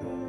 Amen.